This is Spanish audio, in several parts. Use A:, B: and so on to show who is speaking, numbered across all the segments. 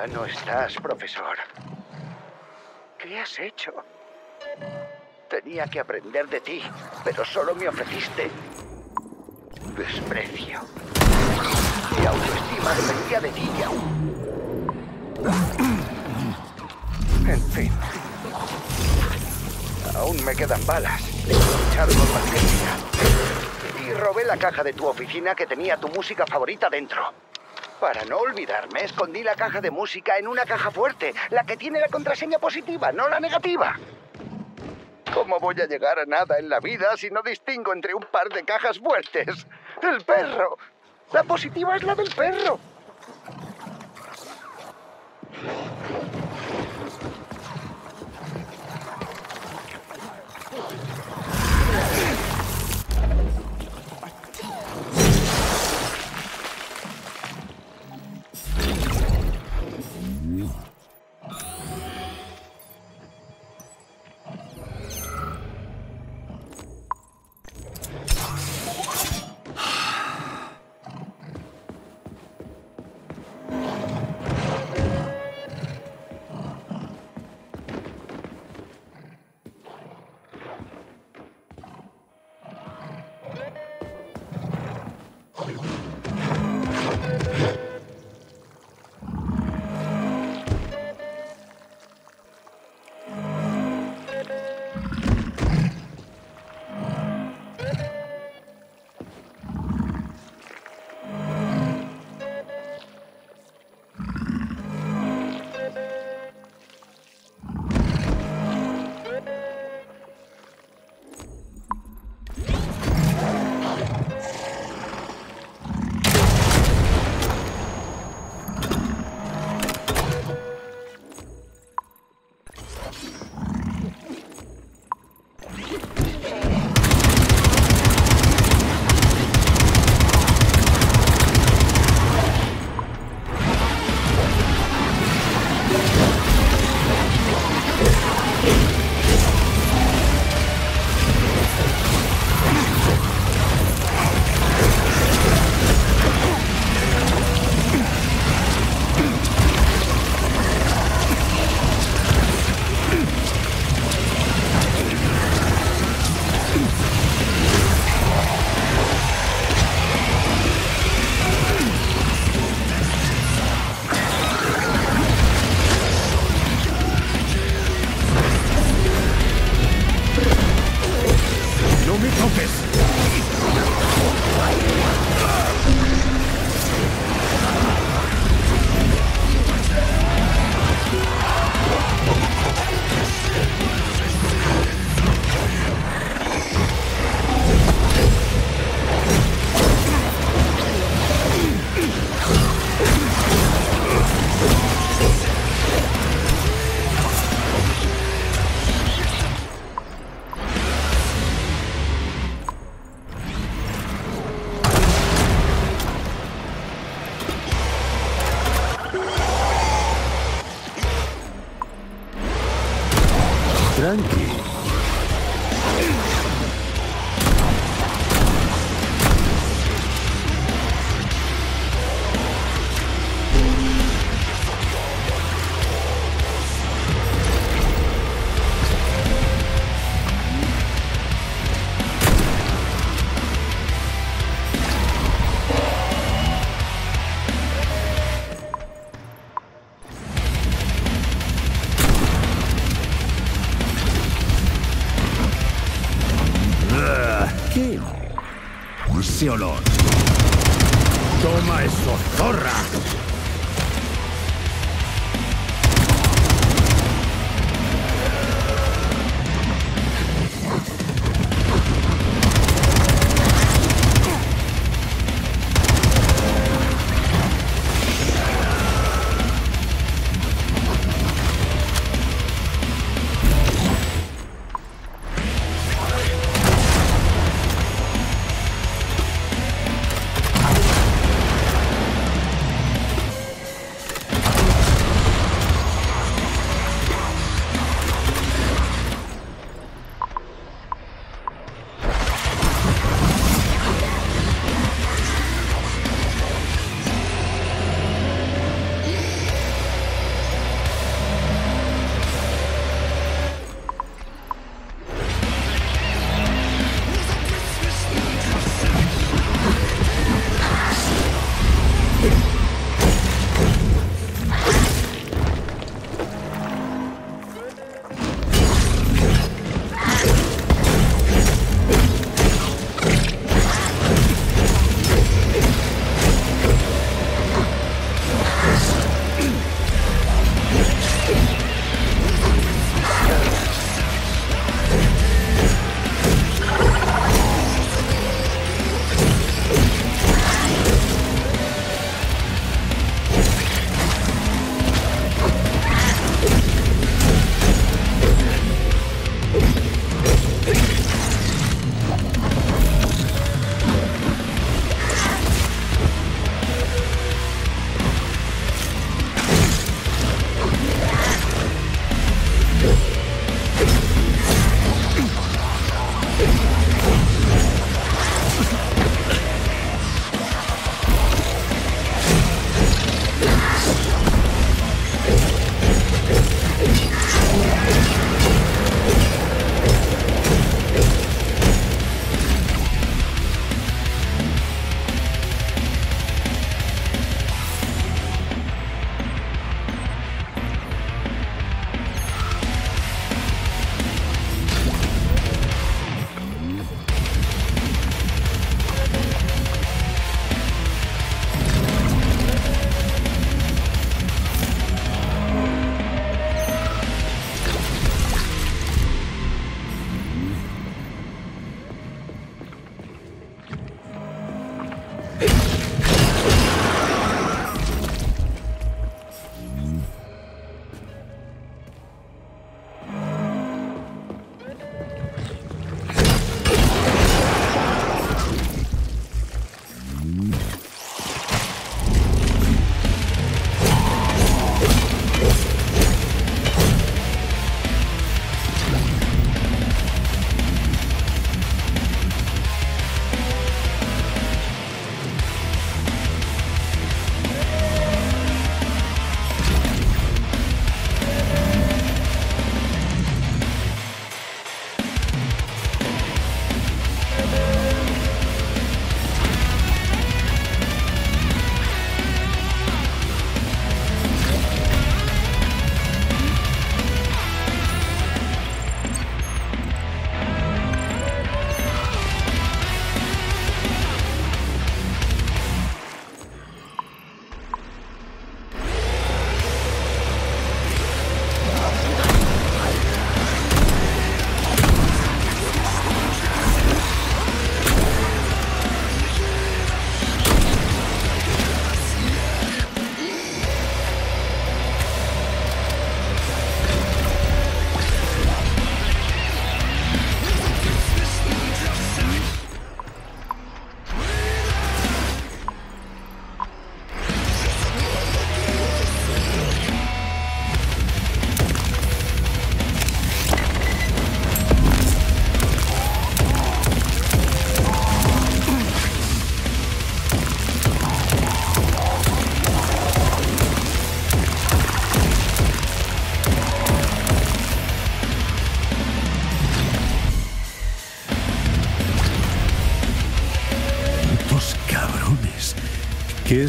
A: Ya no estás, profesor. ¿Qué has hecho? Tenía que aprender de ti, pero solo me ofreciste desprecio. Mi autoestima dependía de ti En fin. Aún me quedan balas. Luchar con paciencia. Y robé la caja de tu oficina que tenía tu música favorita dentro. Para no olvidarme, escondí la caja de música en una caja fuerte, la que tiene la contraseña positiva, no la negativa. ¿Cómo voy a llegar a nada en la vida si no distingo entre un par de cajas fuertes? ¡El perro! La positiva es la del perro.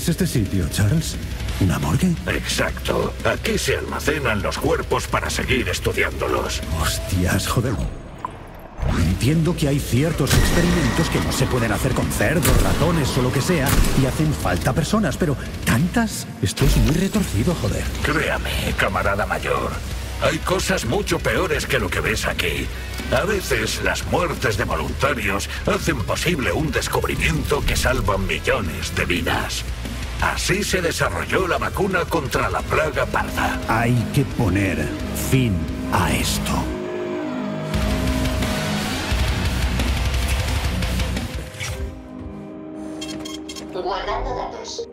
B: Es este sitio, Charles? ¿Una morgue?
C: Exacto. Aquí se almacenan los cuerpos para seguir estudiándolos.
B: Hostias, joder. Entiendo que hay ciertos experimentos que no se pueden hacer con cerdos, ratones o lo que sea, y hacen falta personas, pero ¿tantas? Esto es muy retorcido, joder.
C: Créame, camarada mayor. Hay cosas mucho peores que lo que ves aquí. A veces las muertes de voluntarios hacen posible un descubrimiento que salva millones de vidas. Así se desarrolló la vacuna contra la plaga parda.
B: Hay que poner fin a esto.
D: Guardando datos.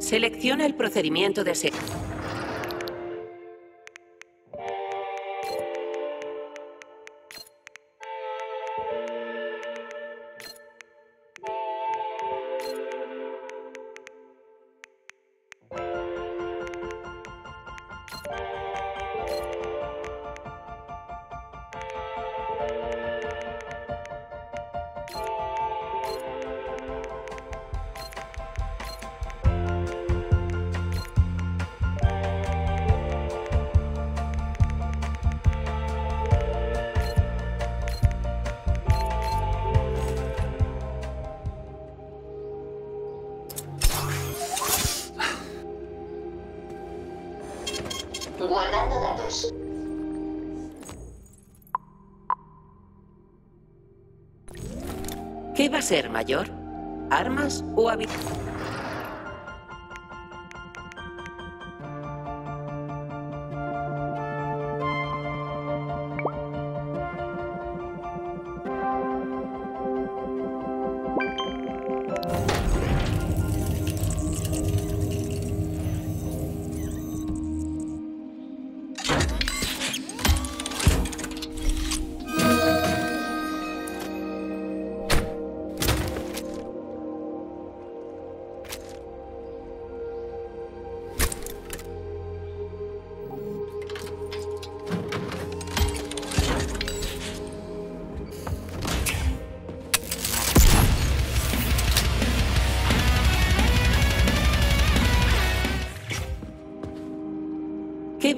E: Selecciona el procedimiento de se... ser mayor? ¿Armas o hábitat?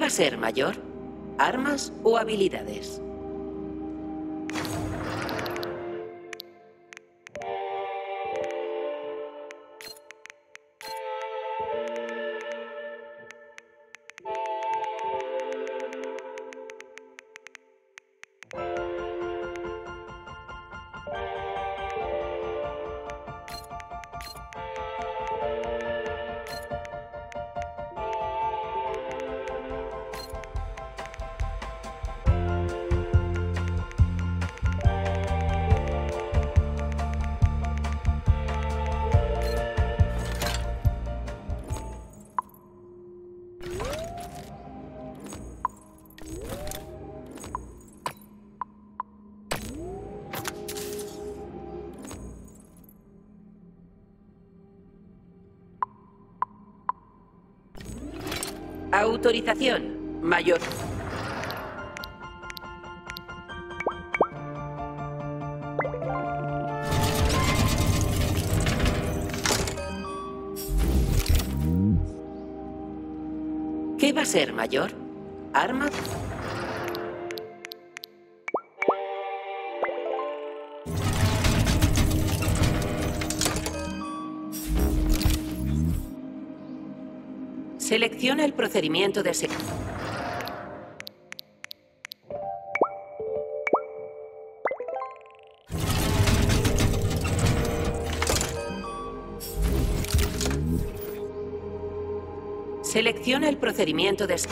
E: Ser mayor? ¿Armas o habilidades? Autorización. Mayor. ¿Qué va a ser mayor? ¿Arma? Selecciona el procedimiento de se... Selecciona el procedimiento de... se-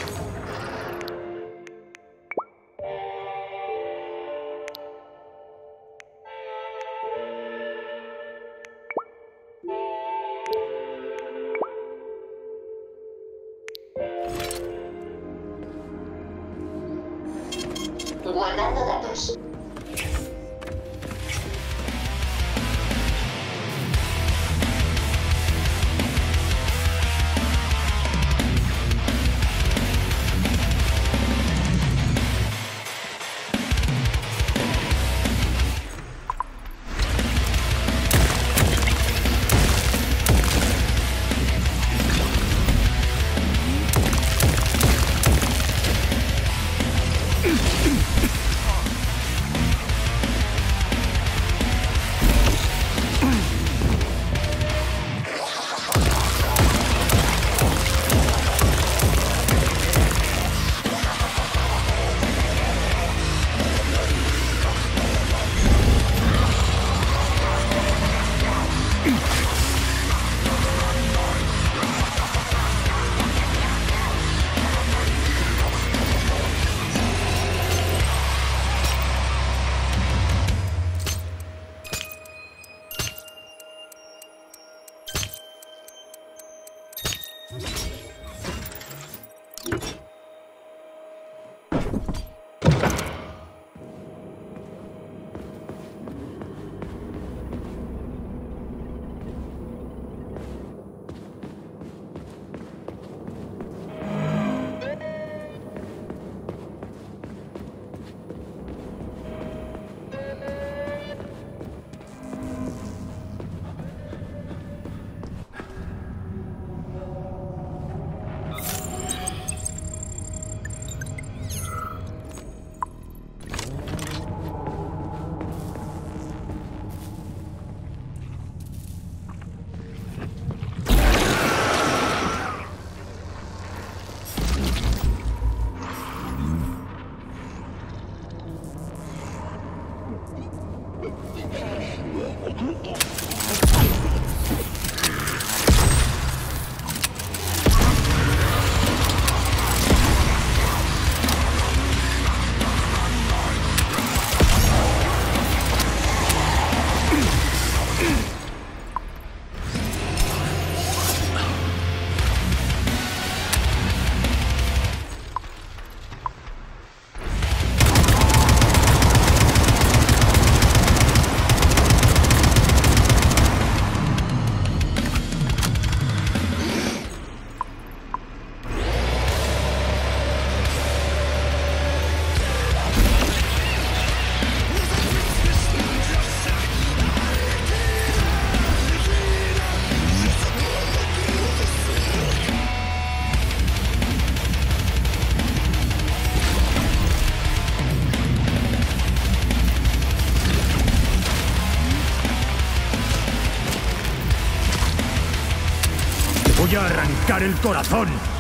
B: sacar el corazón.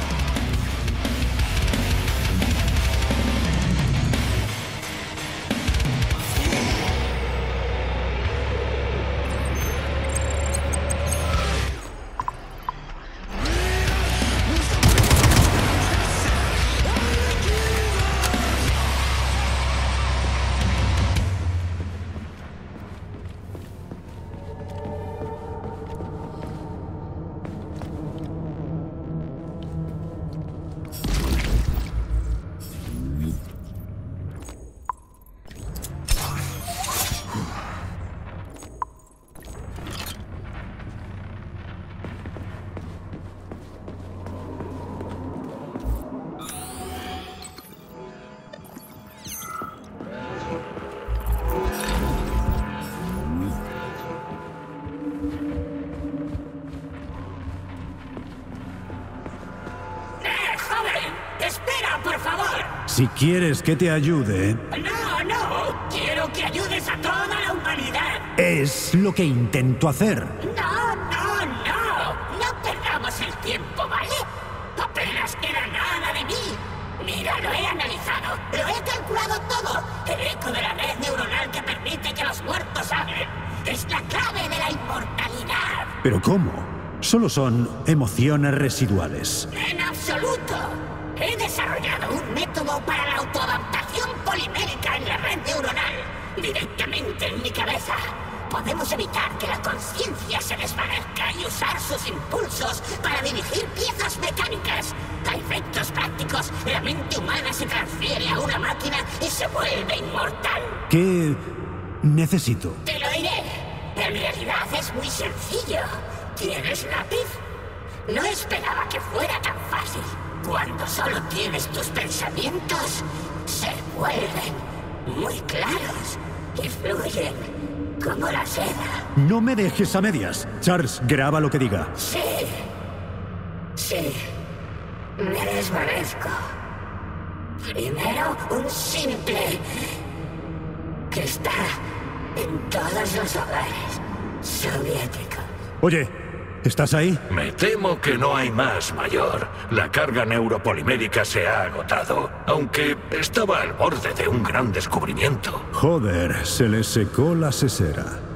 B: Quieres que te ayude,
F: No, no. Quiero que ayudes a toda la humanidad.
B: es lo que intento hacer.
F: No, no, no. No perdamos el tiempo, ¿vale? Apenas queda nada de mí. Mira, lo he analizado. Lo he calculado todo. El eco de la red neuronal que permite que los muertos hablen. Es la clave de la inmortalidad.
B: ¿Pero cómo? Solo son emociones residuales.
F: En Directamente en mi cabeza. Podemos evitar que la conciencia se desvanezca y usar sus impulsos para dirigir piezas mecánicas. A efectos prácticos, la mente humana se transfiere a una máquina y se vuelve inmortal.
B: ¿Qué necesito?
F: Te lo diré. En realidad es muy sencillo. ¿Tienes lápiz? No esperaba que fuera tan fácil. Cuando solo tienes tus pensamientos, se vuelven muy claros y fluyen como la seda.
B: No me dejes a medias. Charles, graba lo que diga.
F: Sí. Sí. Me desvanezco. Primero un simple que está en todos los hogares soviéticos.
B: Oye, ¿estás ahí?
C: Me temo que no hay más, mayor. La carga neuropolimérica se ha agotado, aunque estaba al borde de un gran descubrimiento.
B: Joder, se le secó la sesera.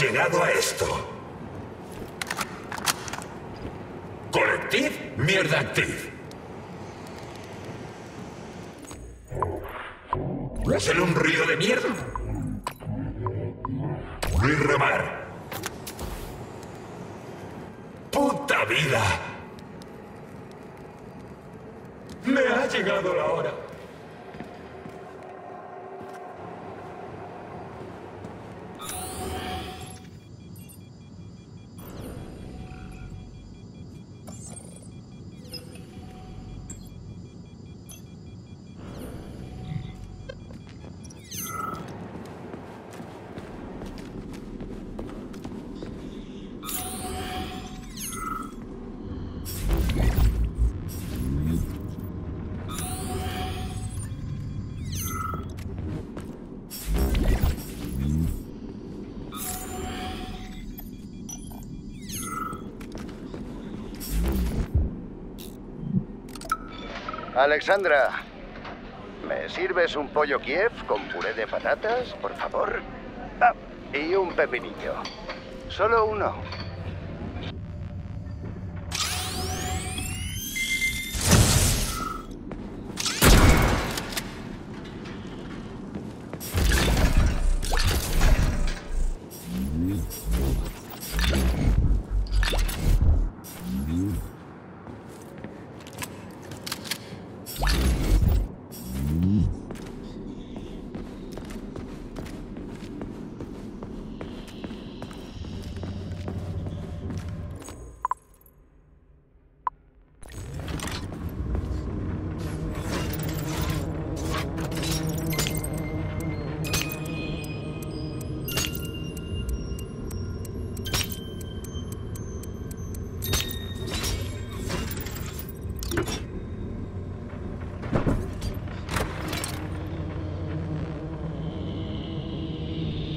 C: Llegado a esto? ¿Colectiv? Mierda activ.
A: Alexandra, ¿me sirves un pollo Kiev con puré de patatas, por favor? Ah, y un pepinillo. Solo uno.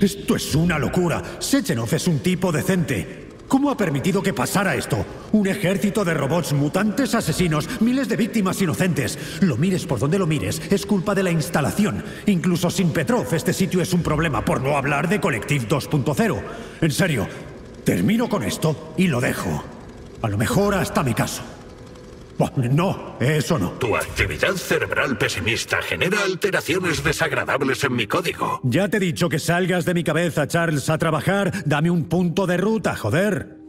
B: Esto es una locura. Sechenov es un tipo decente. ¿Cómo ha permitido que pasara esto? Un ejército de robots mutantes asesinos, miles de víctimas inocentes. Lo mires por donde lo mires, es culpa de la instalación. Incluso sin Petrov, este sitio es un problema, por no hablar de Collective 2.0. En serio, termino con esto y lo dejo. A lo mejor hasta me caso. No, eso no.
C: Tu actividad cerebral pesimista genera alteraciones desagradables en mi código.
B: Ya te he dicho que salgas de mi cabeza, Charles, a trabajar. Dame un punto de ruta, joder.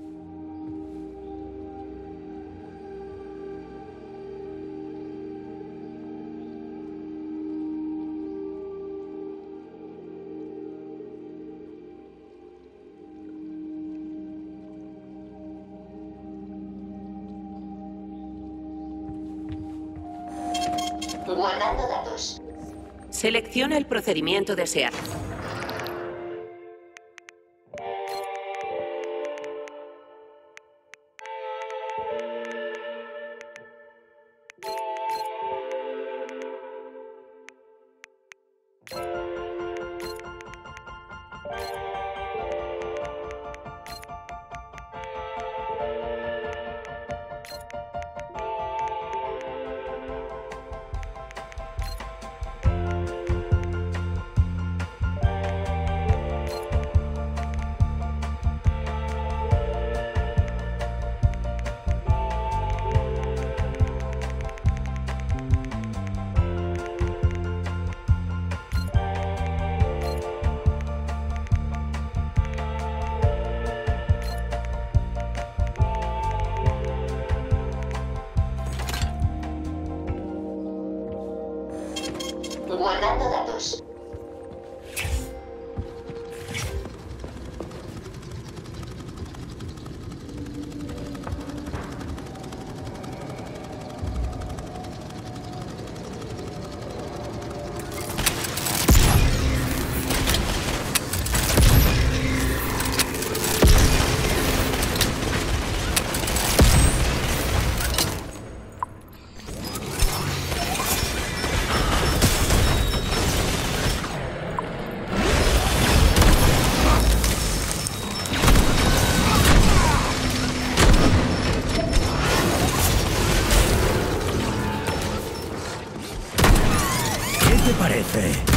E: Selecciona el procedimiento deseado. Hey.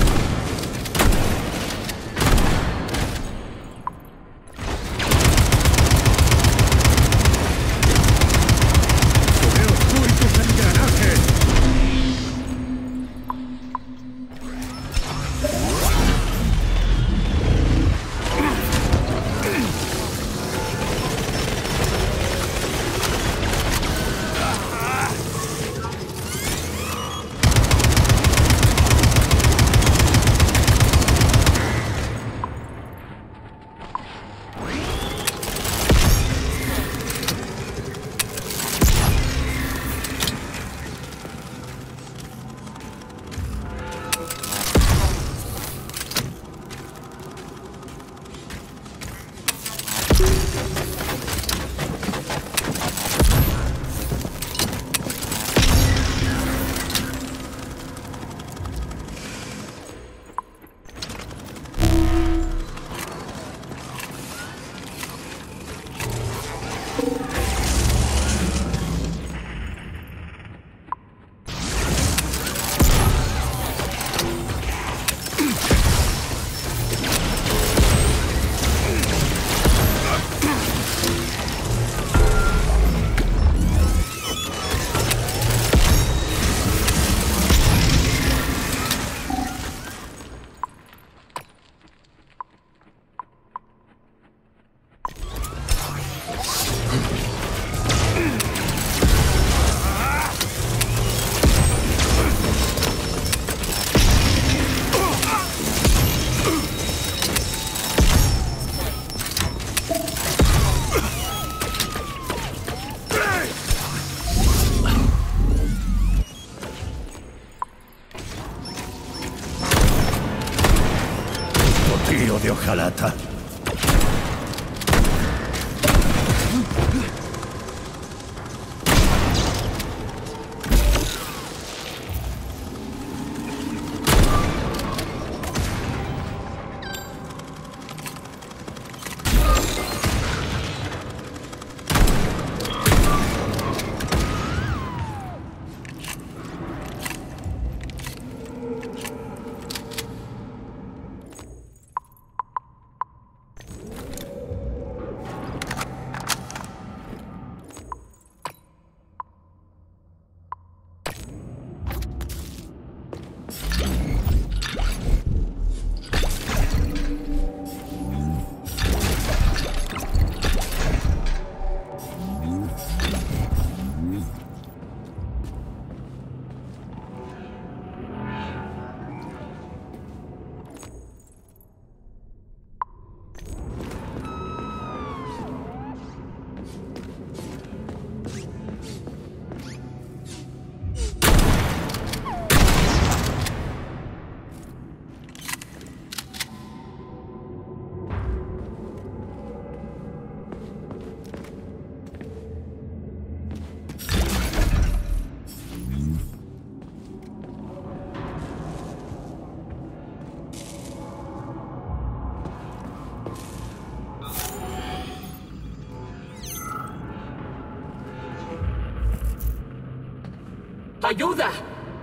G: ¡Ayuda!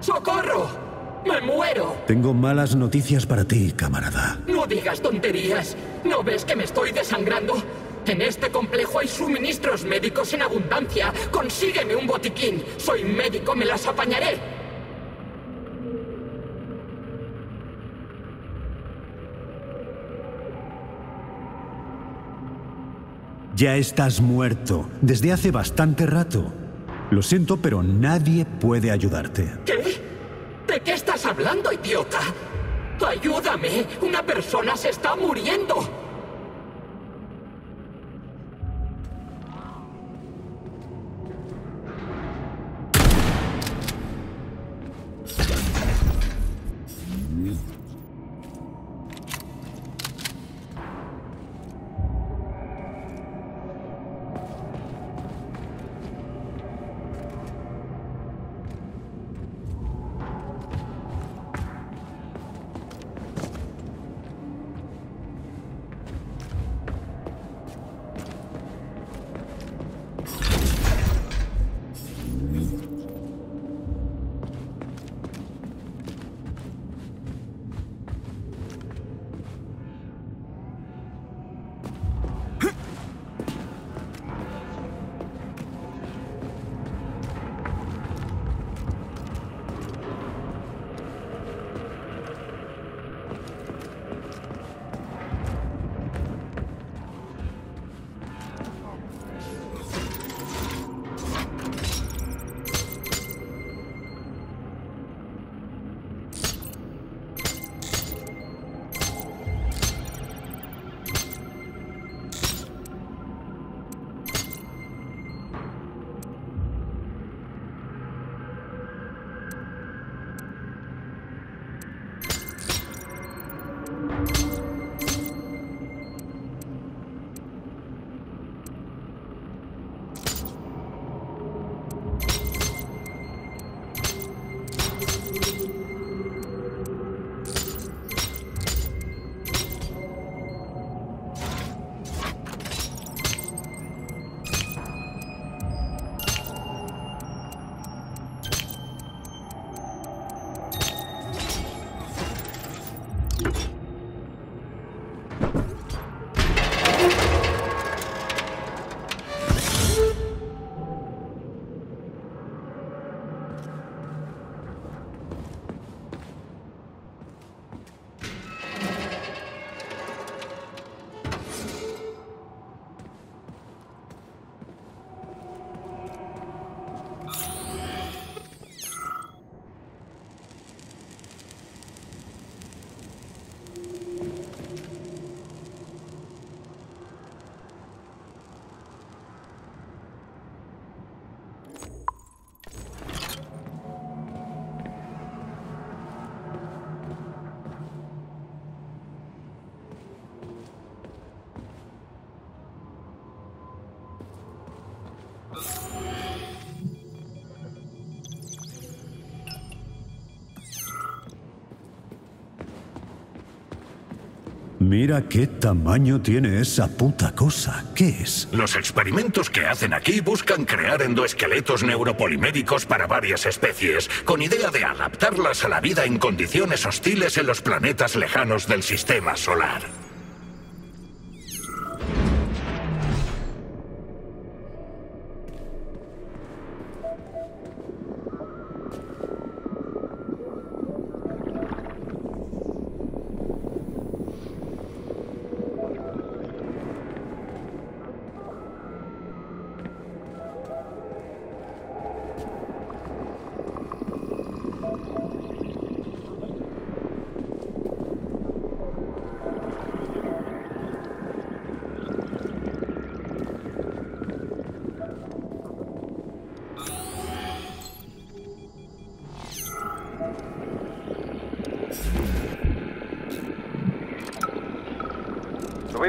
G: ¡Socorro! ¡Me muero!
B: Tengo malas noticias para ti, camarada.
G: No digas tonterías. ¿No ves que me estoy desangrando? En este complejo hay suministros médicos en abundancia. Consígueme un botiquín. Soy médico, me las apañaré.
B: Ya estás muerto, desde hace bastante rato. Lo siento, pero nadie puede ayudarte.
G: ¿Qué? ¿De qué estás hablando, idiota? ¡Ayúdame! ¡Una persona se está muriendo!
B: Mira qué tamaño tiene esa puta cosa. ¿Qué es?
C: Los experimentos que hacen aquí buscan crear endoesqueletos neuropoliméricos para varias especies, con idea de adaptarlas a la vida en condiciones hostiles en los planetas lejanos del sistema solar.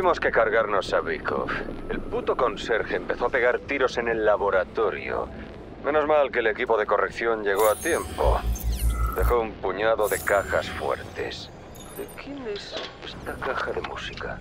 H: Tuvimos que cargarnos a Bikov. El puto conserje empezó a pegar tiros en el laboratorio. Menos mal que el equipo de corrección llegó a tiempo. Dejó un puñado de cajas fuertes. ¿De quién es esta caja de música?